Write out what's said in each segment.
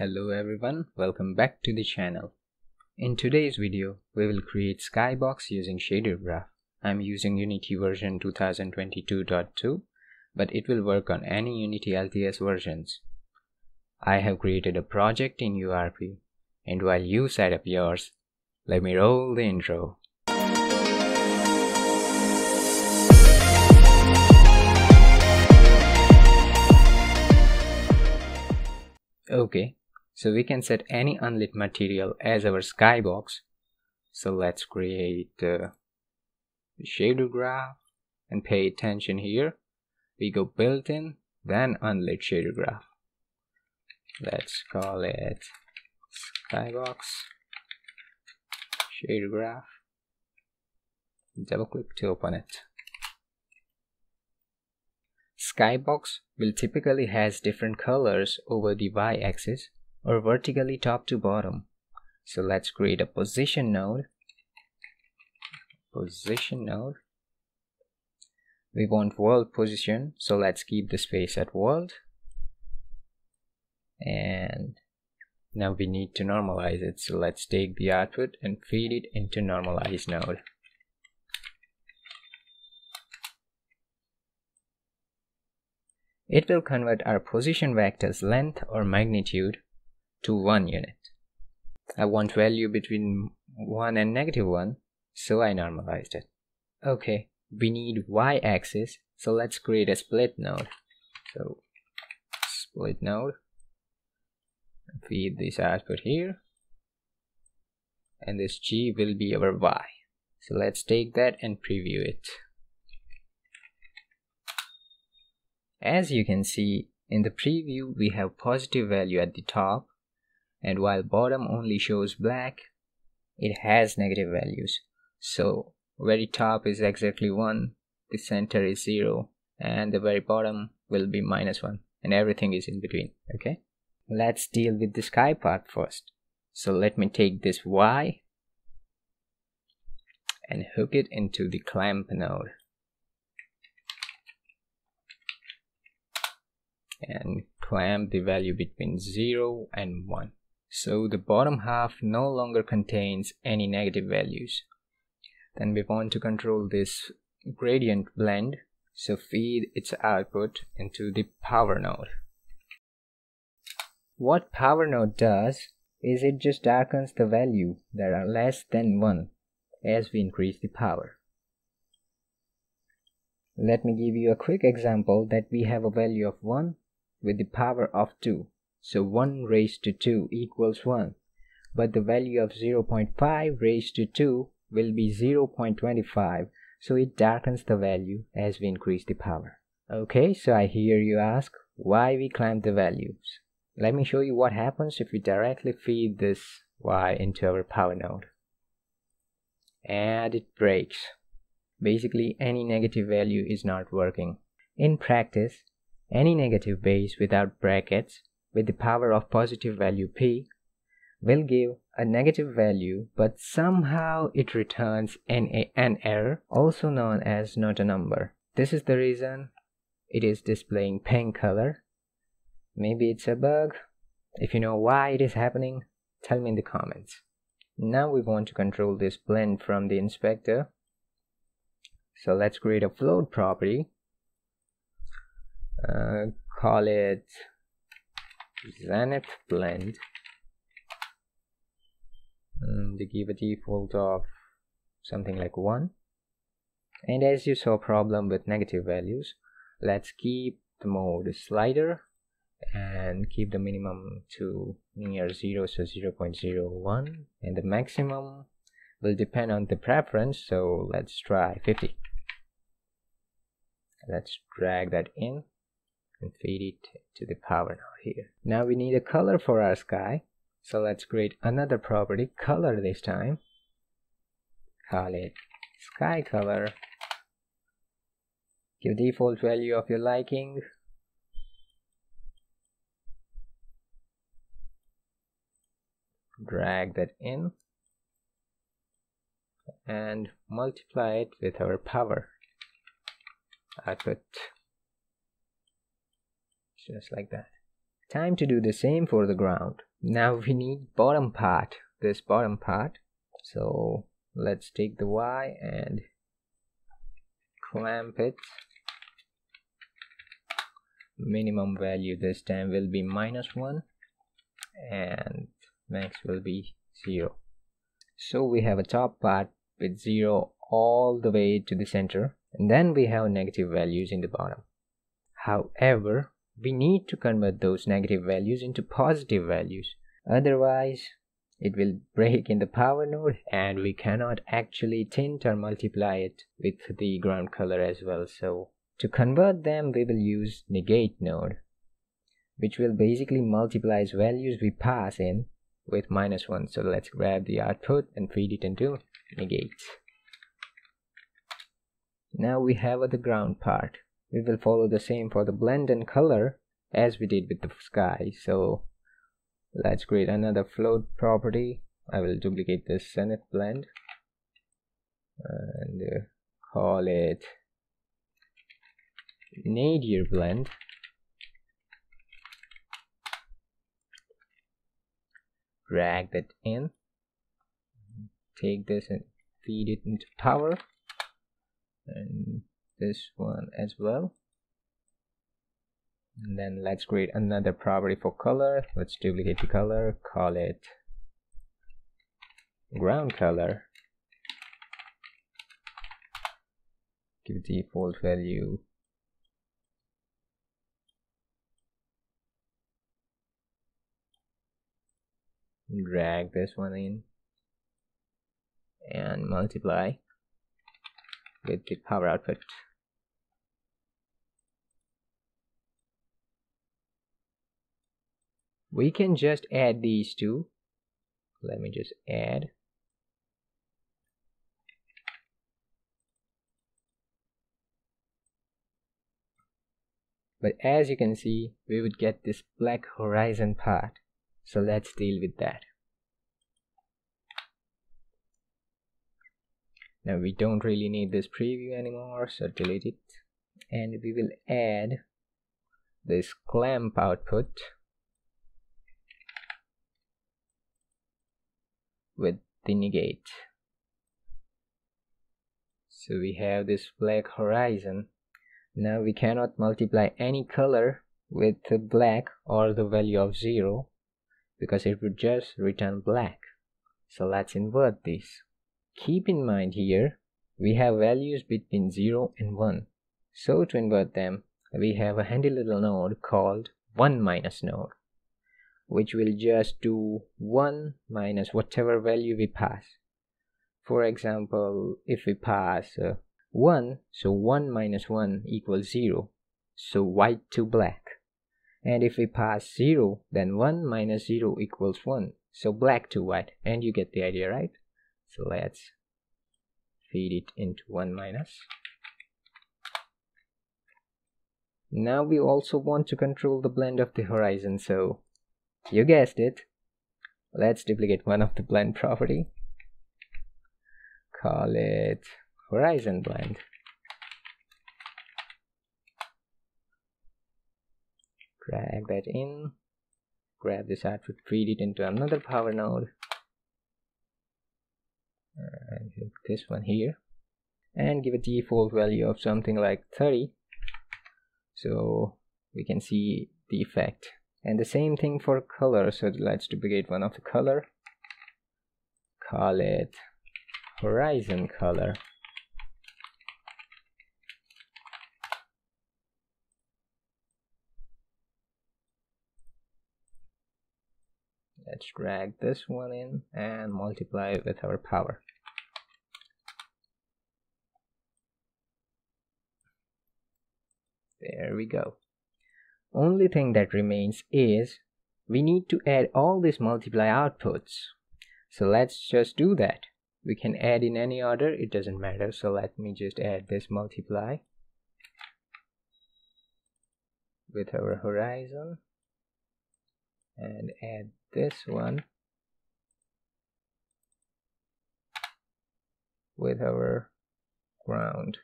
Hello everyone, welcome back to the channel. In today's video, we will create skybox using shader graph. I'm using Unity version 2022.2, but it will work on any Unity LTS versions. I have created a project in URP, and while you set up yours, let me roll the intro. Okay, so we can set any unlit material as our skybox. So let's create uh, the shader graph and pay attention here. We go built-in, then unlit shader graph. Let's call it skybox shader graph. Double click to open it. Skybox will typically has different colors over the y-axis or vertically top to bottom. So let's create a position node. Position node. We want world position, so let's keep the space at world. And now we need to normalize it, so let's take the output and feed it into normalize node. It will convert our position vector's length or magnitude to 1 unit. I want value between 1 and negative 1, so I normalized it. Okay, we need y-axis, so let's create a split node. So, split node, feed this output here, and this g will be our y. So let's take that and preview it. As you can see, in the preview we have positive value at the top and while bottom only shows black it has negative values. So very top is exactly 1 the center is 0 and the very bottom will be minus 1 and everything is in between okay? Let's deal with the sky part first. So let me take this y and hook it into the clamp node. And clamp the value between 0 and 1 so the bottom half no longer contains any negative values. Then we want to control this gradient blend, so feed its output into the power node. What power node does is it just darkens the value that are less than 1 as we increase the power. Let me give you a quick example that we have a value of 1 with the power of 2 so 1 raised to 2 equals 1. But the value of 0.5 raised to 2 will be 0.25. So it darkens the value as we increase the power. Okay, so I hear you ask why we clamp the values. Let me show you what happens if we directly feed this Y into our power node. And it breaks. Basically, any negative value is not working. In practice, any negative base without brackets with the power of positive value p will give a negative value but somehow it returns an, an error also known as not a number. This is the reason it is displaying pink color. Maybe it's a bug. If you know why it is happening, tell me in the comments. Now we want to control this blend from the inspector. So let's create a float property. Uh, call it zenith blend. And they give a default of something like 1 and as you saw problem with negative values let's keep the mode slider and keep the minimum to near 0 so 0 0.01 and the maximum will depend on the preference so let's try 50 let's drag that in and feed it to the power node here. Now we need a color for our sky. So let's create another property, color this time. Call it sky color. Give default value of your liking. Drag that in and multiply it with our power output just like that. Time to do the same for the ground. now we need bottom part this bottom part so let's take the y and clamp it minimum value this time will be minus 1 and max will be 0 so we have a top part with 0 all the way to the center and then we have negative values in the bottom however we need to convert those negative values into positive values otherwise it will break in the power node and we cannot actually tint or multiply it with the ground color as well so to convert them, we will use negate node, which will basically multiply values we pass in with minus 1. So let's grab the output and feed it into negate. Now we have the ground part. We will follow the same for the blend and color as we did with the sky. So let's create another float property. I will duplicate this zenith blend and uh, call it nadir blend drag that in take this and feed it into power and this one as well. And then let's create another property for color. Let's duplicate the color call it ground color. Give default value. Drag this one in and multiply with the power output we can just add these two. Let me just add. But as you can see we would get this black horizon part. So let's deal with that. Now we don't really need this preview anymore so delete it. And we will add this clamp output with the negate so we have this black horizon now we cannot multiply any color with black or the value of 0 because it would just return black. So let's invert this. Keep in mind here, we have values between 0 and 1. So to invert them, we have a handy little node called 1 minus node, which will just do 1 minus whatever value we pass. For example, if we pass uh, 1, so 1 minus 1 equals 0, so white to black. And if we pass 0 then 1 minus 0 equals 1 so black to white. And you get the idea right? So let's feed it into 1 minus. Now we also want to control the blend of the horizon. So you guessed it. Let's duplicate one of the blend property. Call it horizon blend drag that in. Grab this output feed it into another power node. And this one here. And give a default value of something like 30 so we can see the effect and the same thing for color. So let's duplicate one of the color. Call it horizon color. Let's drag this one in and multiply it with our power. There we go only thing that remains is we need to add all these multiply outputs. So let's just do that. We can add in any order it doesn't matter. So let me just add this multiply with our horizon and add this one with our ground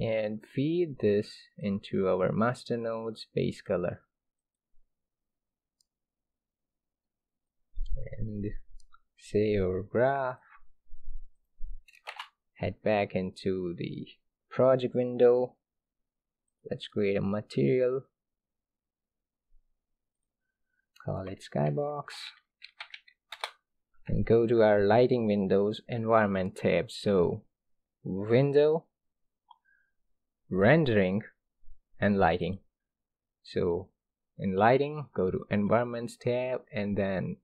and feed this into our master node's base color. And save our graph, head back into the project window, let's create a material, call it skybox, and go to our lighting windows environment tab. So window rendering and lighting. So in lighting go to environments tab and then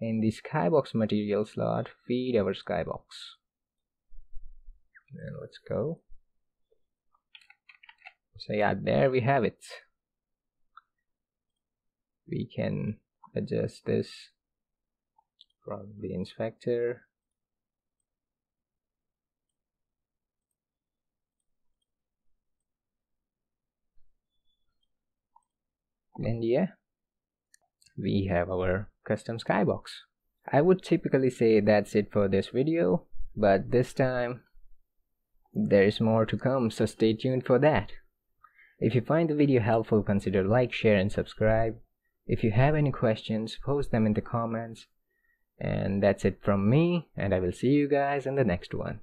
in the skybox material slot feed our skybox. And let's go. So yeah there we have it. We can adjust this from the inspector and yeah we have our custom skybox. I would typically say that's it for this video but this time there is more to come so stay tuned for that. If you find the video helpful consider like share and subscribe. If you have any questions post them in the comments. And that's it from me and I will see you guys in the next one